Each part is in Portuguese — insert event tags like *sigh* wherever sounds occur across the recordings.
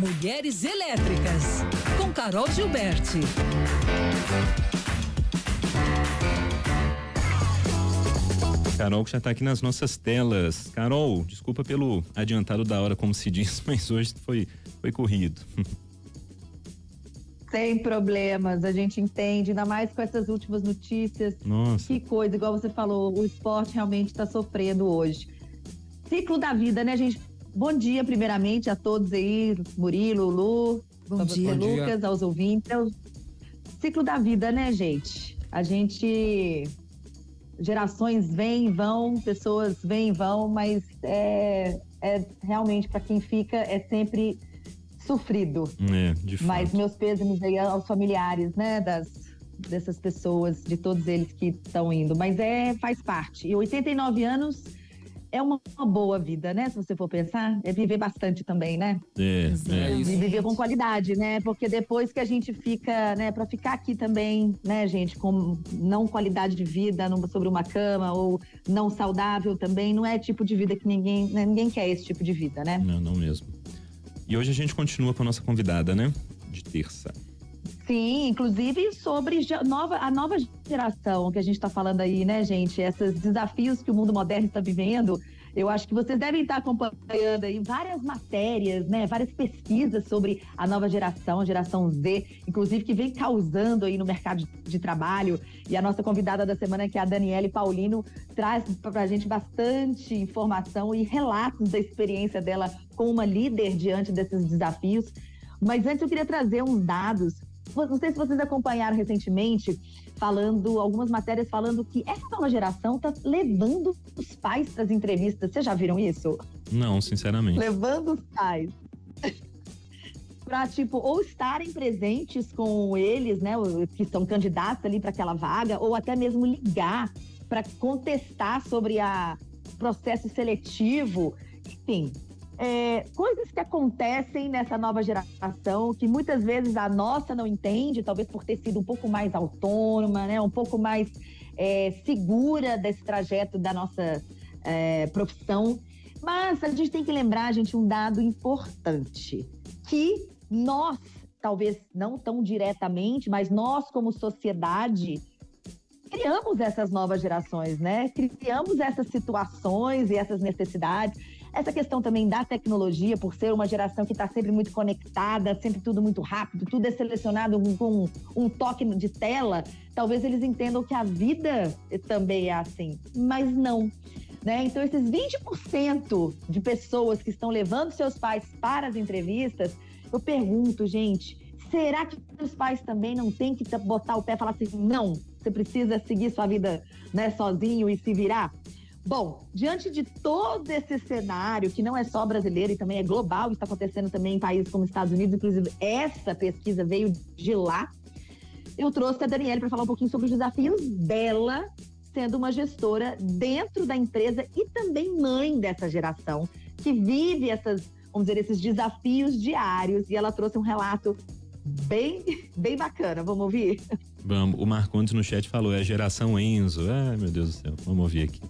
Mulheres Elétricas, com Carol Gilberti. Carol que já está aqui nas nossas telas. Carol, desculpa pelo adiantado da hora, como se diz, *laughs* mas hoje foi, foi corrido. Sem problemas, a gente entende, ainda mais com essas últimas notícias. Nossa. Que coisa, igual você falou, o esporte realmente está sofrendo hoje. Ciclo da vida, né, gente? Bom dia, primeiramente, a todos aí, Murilo, Lu, Bom dia. Lucas, aos ouvintes. Ciclo da vida, né, gente? A gente. Gerações vêm e vão, pessoas vêm e vão, mas é, é realmente para quem fica é sempre sofrido. É, de fato. Mas meus pêsames aí aos familiares, né, das, dessas pessoas, de todos eles que estão indo. Mas é, faz parte. E 89 anos é uma, uma boa vida, né? Se você for pensar, é viver bastante também, né? É, é. E viver com qualidade, né? Porque depois que a gente fica, né, para ficar aqui também, né, gente, com não qualidade de vida numa- sobre uma cama ou não saudável também, não é tipo de vida que ninguém, né, ninguém quer esse tipo de vida, né? Não, não mesmo. E hoje a gente continua com a nossa convidada, né? De terça. Sim, inclusive sobre nova, a nova geração que a gente está falando aí, né, gente? Esses desafios que o mundo moderno está vivendo. Eu acho que vocês devem estar acompanhando aí várias matérias, né? Várias pesquisas sobre a nova geração, a geração Z, inclusive que vem causando aí no mercado de trabalho. E a nossa convidada da semana, que é a Daniele Paulino, traz para a gente bastante informação e relatos da experiência dela como uma líder diante desses desafios. Mas antes eu queria trazer uns dados não sei se vocês acompanharam recentemente, falando, algumas matérias falando que essa nova geração tá levando os pais para as entrevistas. Vocês já viram isso? Não, sinceramente. Levando os pais. *laughs* para tipo, ou estarem presentes com eles, né, que são candidatos ali para aquela vaga, ou até mesmo ligar para contestar sobre a processo seletivo, enfim, é, coisas que acontecem nessa nova geração que muitas vezes a nossa não entende, talvez por ter sido um pouco mais autônoma, né, um pouco mais é, segura desse trajeto da nossa é, profissão. Mas a gente tem que lembrar, gente, um dado importante, que nós, talvez não tão diretamente, mas nós como sociedade criamos essas novas gerações, né? Criamos essas situações e essas necessidades. Essa questão também da tecnologia, por ser uma geração que está sempre muito conectada, sempre tudo muito rápido, tudo é selecionado com um toque de tela, talvez eles entendam que a vida também é assim, mas não. Né? Então, esses 20% de pessoas que estão levando seus pais para as entrevistas, eu pergunto, gente, será que os pais também não têm que botar o pé e falar assim, não, você precisa seguir sua vida né, sozinho e se virar? Bom, diante de todo esse cenário, que não é só brasileiro e também é global, está acontecendo também em países como Estados Unidos, inclusive essa pesquisa veio de lá, eu trouxe a Daniele para falar um pouquinho sobre os desafios dela, sendo uma gestora dentro da empresa e também mãe dessa geração, que vive essas, vamos dizer, esses desafios diários. E ela trouxe um relato bem, bem bacana. Vamos ouvir? Vamos. O Marcondes no chat falou, é a geração Enzo. Ai, meu Deus do céu. Vamos ouvir aqui.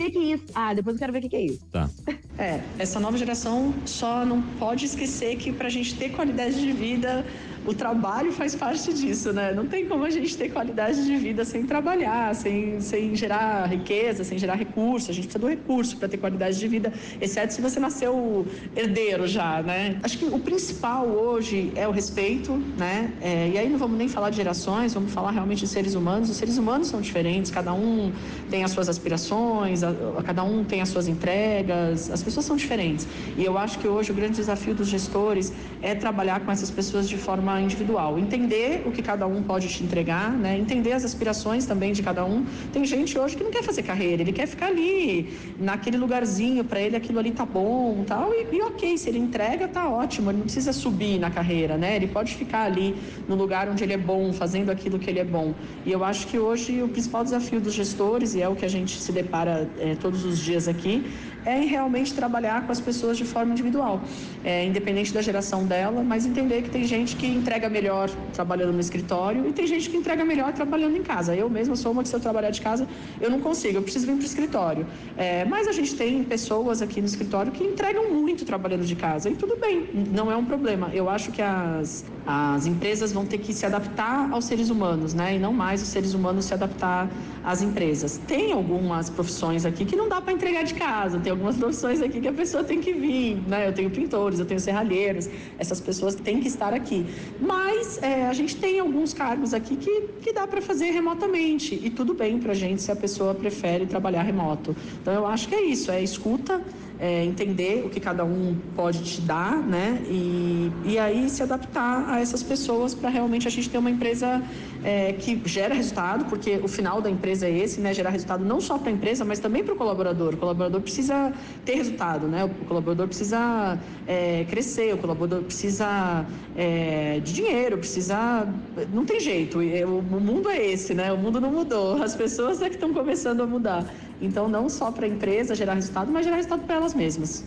Que, que é isso? Ah, depois eu quero ver o que, que é isso. Tá. *laughs* É, essa nova geração só não pode esquecer que para a gente ter qualidade de vida, o trabalho faz parte disso, né? Não tem como a gente ter qualidade de vida sem trabalhar, sem, sem gerar riqueza, sem gerar recurso. A gente precisa do recurso para ter qualidade de vida, exceto se você nasceu herdeiro já, né? Acho que o principal hoje é o respeito, né? É, e aí não vamos nem falar de gerações, vamos falar realmente de seres humanos. Os seres humanos são diferentes, cada um tem as suas aspirações, cada um tem as suas entregas, as pessoas são diferentes. E eu acho que hoje o grande desafio dos gestores é trabalhar com essas pessoas de forma individual, entender o que cada um pode te entregar, né? entender as aspirações também de cada um. Tem gente hoje que não quer fazer carreira, ele quer ficar ali, naquele lugarzinho, para ele aquilo ali tá bom tal, e, e ok, se ele entrega, tá ótimo, ele não precisa subir na carreira, né? Ele pode ficar ali no lugar onde ele é bom, fazendo aquilo que ele é bom. E eu acho que hoje o principal desafio dos gestores, e é o que a gente se depara eh, todos os dias aqui, é realmente trabalhar com as pessoas de forma individual, é, independente da geração dela, mas entender que tem gente que entrega melhor trabalhando no escritório e tem gente que entrega melhor trabalhando em casa. Eu mesma sou uma que se eu trabalhar de casa, eu não consigo, eu preciso vir para o escritório. É, mas a gente tem pessoas aqui no escritório que entregam muito trabalhando de casa e tudo bem, não é um problema. Eu acho que as, as empresas vão ter que se adaptar aos seres humanos, né? E não mais os seres humanos se adaptar às empresas. Tem algumas profissões aqui que não dá para entregar de casa, tem algumas profissões aqui que a pessoa tem que vir, né? Eu tenho pintores, eu tenho serralheiros, essas pessoas têm que estar aqui. Mas é, a gente tem alguns cargos aqui que, que dá para fazer remotamente e tudo bem para a gente se a pessoa prefere trabalhar remoto. Então eu acho que é isso, é escuta é, entender o que cada um pode te dar, né? E, e aí se adaptar a essas pessoas para realmente a gente ter uma empresa é, que gera resultado, porque o final da empresa é esse, né? Gerar resultado não só para a empresa, mas também para o colaborador. O colaborador precisa ter resultado, né? O colaborador precisa é, crescer, o colaborador precisa é, de dinheiro, precisa. Não tem jeito. O mundo é esse, né? O mundo não mudou. As pessoas é que estão começando a mudar. Então, não só para a empresa gerar resultado, mas gerar resultado para elas mesmas.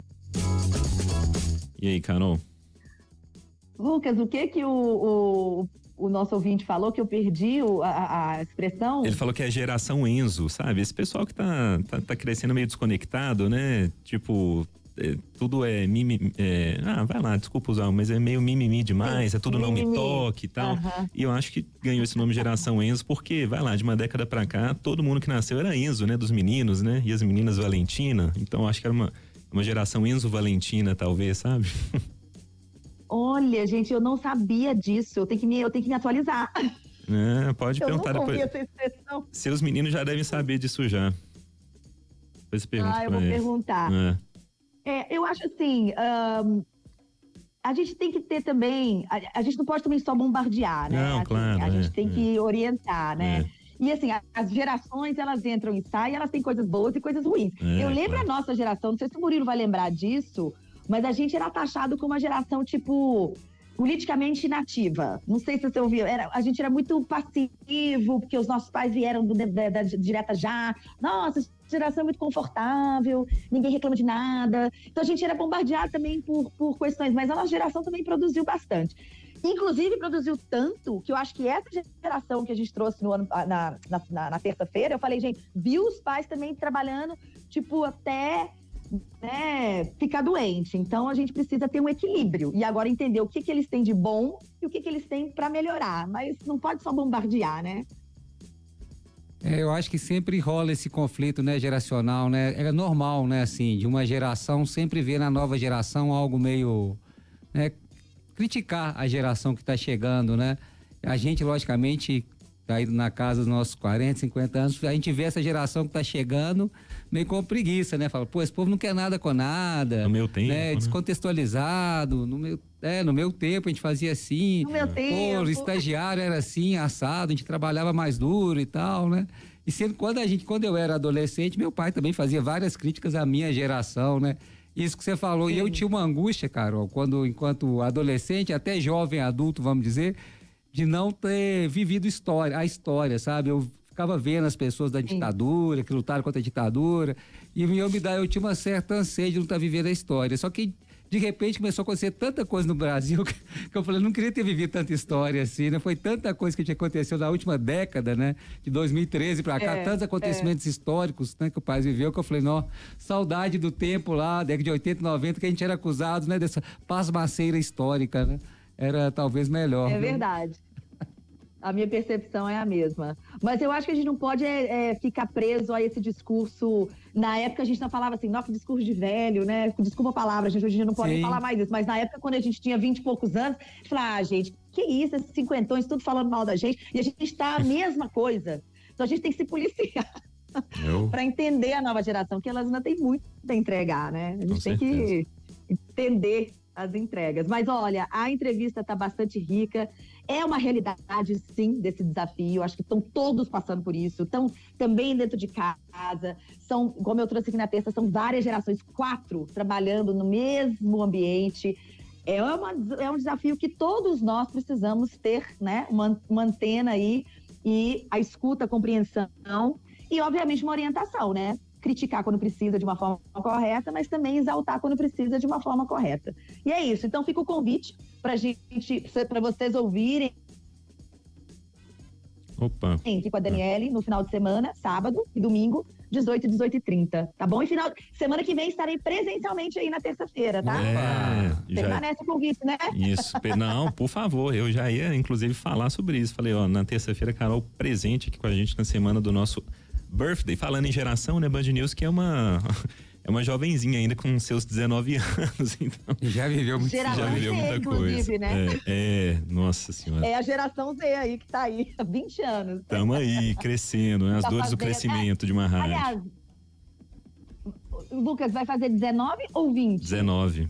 E aí, Carol? Lucas, o que que o, o, o nosso ouvinte falou que eu perdi o, a, a, expressão? Ele falou que é a geração Enzo, sabe? Esse pessoal que tá, tá, tá crescendo meio desconectado, né? Tipo, é, tudo é mimimi. É, ah, vai lá, desculpa usar, mas é meio mimimi demais, é tudo mimimi. não me toque e tal. Uhum. E eu acho que ganhou esse nome Geração Enzo, porque, vai lá, de uma década pra cá, todo mundo que nasceu era Enzo, né? Dos meninos, né? E as meninas Valentina. Então acho que era uma, uma geração Enzo Valentina, talvez, sabe? Olha, gente, eu não sabia disso. Eu tenho que me, eu tenho que me atualizar. É, pode eu perguntar depois. Seus meninos já devem saber disso já. Depois pergunta ah, eu vou eles. perguntar. É. É, eu acho assim. Um, a gente tem que ter também. A, a, gente não pode também só bombardear, né? Não, assim, claro. A é, gente tem é. que orientar, né? É. E assim, as gerações, elas entram e saem, elas têm coisas boas e coisas ruins. É, eu lembro claro. a nossa geração, não sei se o Murilo vai lembrar disso, mas a gente era taxado como uma geração, tipo, politicamente inativa. Não sei se você ouviu. Era, a gente era muito passivo, porque os nossos pais vieram do, da, da, direta já. Nossa, geração é muito confortável, ninguém reclama de nada. Então a gente era bombardeado também por, por questões, mas a nossa geração também produziu bastante. Inclusive, produziu tanto que eu acho que essa geração que a gente trouxe no ano, na, na, na, na terça-feira, eu falei, gente, viu os pais também trabalhando, tipo, até né, ficar doente. Então a gente precisa ter um equilíbrio e agora entender o que, que eles têm de bom e o que, que eles têm para melhorar. Mas não pode só bombardear, né? É, eu acho que sempre rola esse conflito, né, geracional, né? É normal, né, assim, de uma geração sempre ver na nova geração algo meio, né, criticar a geração que está chegando, né? A gente, logicamente, tá indo na casa dos nossos 40, 50 anos, a gente vê essa geração que está chegando meio com preguiça, né? Fala, pô, esse povo não quer nada com nada. No meu tempo. Né? né? Descontextualizado. No meu, é, no meu tempo a gente fazia assim. No meu pô, tempo. o estagiário era assim, assado, a gente trabalhava mais duro e tal, né? E sendo quando a gente, quando eu era adolescente, meu pai também fazia várias críticas à minha geração, né? Isso que você falou. Sim. E eu tinha uma angústia, Carol, quando, enquanto adolescente, até jovem adulto, vamos dizer, de não ter vivido história, a história, sabe? Eu ficava vendo as pessoas da ditadura, Sim. que lutaram contra a ditadura, e eu me dá, eu tinha uma certa anseia de não estar vivendo a história. Só que de repente começou a acontecer tanta coisa no Brasil que, *laughs* que eu falei, não queria ter vivido tanta história assim, né? Foi tanta coisa que tinha acontecido na última década, né? De 2013 para cá, é, tantos acontecimentos é. históricos né, que o país viveu, que eu falei, não, saudade do tempo lá, década de 80, 90, que a gente era acusado, né? Dessa pasmaceira histórica, né? Era talvez melhor. É né? verdade. A minha percepção é a mesma. Mas eu acho que a gente não pode é, é, ficar preso a esse discurso. Na época a gente não falava assim, nossa, discurso de velho, né? Desculpa a palavra, a gente hoje em dia não pode falar mais isso. Mas na época, quando a gente tinha vinte e poucos anos, a gente falava, ah, gente, que isso, esses cinquentões, tudo falando mal da gente. E a gente está a mesma coisa. Então a gente tem que se policiar. *laughs* para entender a nova geração, que elas ainda têm muito a entregar, né? A gente Com tem certeza. que entender as entregas. Mas olha, a entrevista está bastante rica. É uma realidade, sim, desse desafio. Acho que estão todos passando por isso. Estão também dentro de casa. São, como eu trouxe aqui na terça, são várias gerações, quatro, trabalhando no mesmo ambiente. É, uma, é um desafio que todos nós precisamos ter, né? Uma, uma antena aí e a escuta, a compreensão e, obviamente, uma orientação, né? Criticar quando precisa de uma forma correta, mas também exaltar quando precisa de uma forma correta. E é isso. Então fica o convite para gente, para vocês ouvirem Opa. Aqui com a Daniele no final de semana, sábado e domingo, 18 e 18 e 30, tá bom? E final, semana que vem estarei presencialmente aí na terça-feira, tá? É, já, Permanece o convite, né? isso. Não, por favor, eu já ia inclusive falar sobre isso. Falei, ó, na terça-feira, Carol, presente aqui com a gente na semana do nosso birthday. Falando em geração, né, Band News, que é uma, *laughs* é uma jovenzinha ainda com seus 19 *laughs* anos, então Já viveu muito. Geração já viveu Z, muita inclusive, coisa. né? É, é, nossa senhora. É a geração Z aí que tá aí há 20 anos. Tamo aí, crescendo, né? As Tá dores do fazendo- crescimento de uma rádio. Aliás, Lucas, vai fazer 19 ou 20? 19.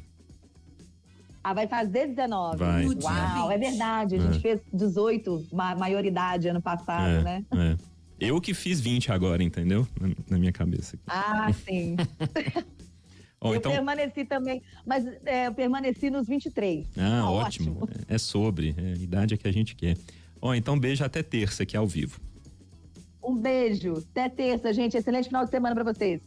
Ah, vai fazer 19. Vai. Uau, é 20. verdade. A É. gente fez 18, ma maioridade ano passado, é, né? é. Eu que fiz 20 agora, entendeu? Na, na minha cabeça. Ah, sim. *laughs* Ó, eu então, permaneci também, mas é, eu permaneci nos 23. ah, Tá ótimo. É sobre, é, a idade é que a gente quer. Ó, então beijo até terça aqui ao vivo. Um beijo. Até terça, gente. Excelente final de semana para vocês.